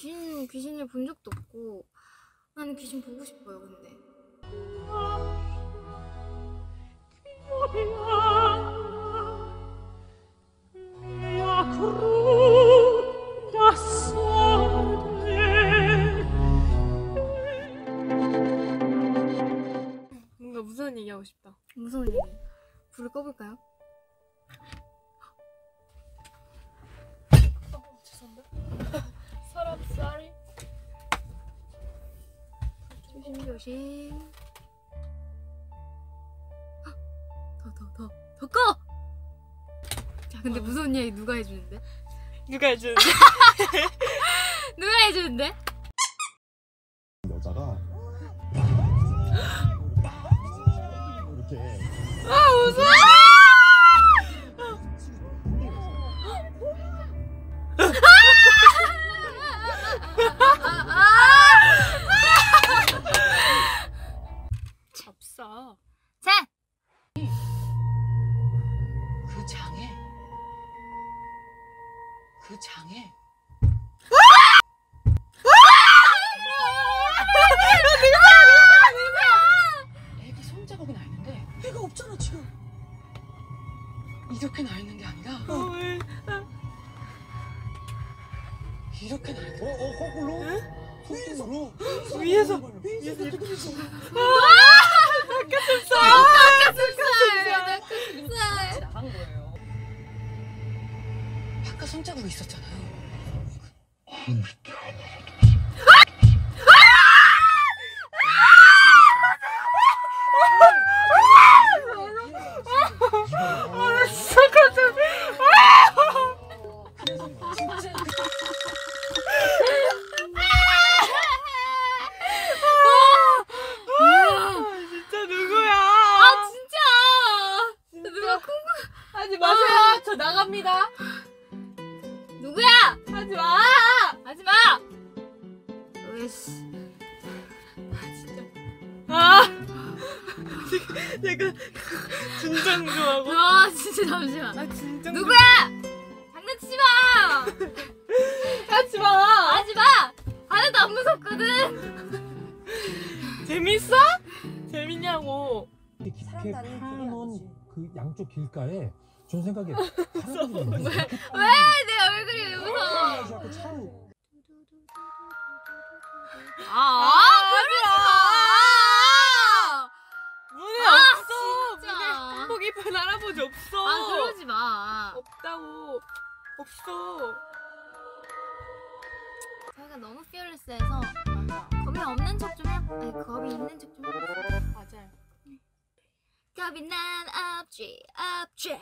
귀신 귀신을 본 적도 없고 나는 귀신 보고 싶어요. 근데 뭔가 무서운 얘기 하고 싶다. 무서운 얘기. 불을 꺼볼까요? 조심 조심. 더 더 더 더 꺼. 자 근데 무서운 얘기 누가 해주는데? 누가 해주는데? 누가 해주는데? 여자가 잡사. 자. 그 장에 그 장에 애기 손자국이 나 있는데 애가 없잖아 지금. 이렇게 나 있는 게 아니라 이렇게 나 있는 어, 어, 거꾸로? 손등으로? 위에서. 위에서 바깥 손자국이 있었잖아요? 아 하지 마세요. 저 나갑니다. 누구야? 하지 마. 하지 마. 으이씨. 아. 약간 진정 좋아하고. 아 진짜 잠시만. 아 진정. 누구야? 장난치지 마. 하지 마. 하지 마. 하나도 안 무섭거든. 재밌어? 재밌냐고. 이렇게 사람 다니는 길이 아니지. 그 양쪽 길가에 전 생각에 사람들이 왜? 내 얼굴이 왜 무서워? 자꾸 차로 아, 그러지 마. 문에 아, 없어. 진짜. 문에 한복 입은 할아버지 없어. 아 그러지 마. 없다고. 없어. 저희가 너무 피어리스해서 겁이 없는 척 좀 해. 아니 겁이 있는 척 좀 해. 맞아요. 겁이 난 없지 없지.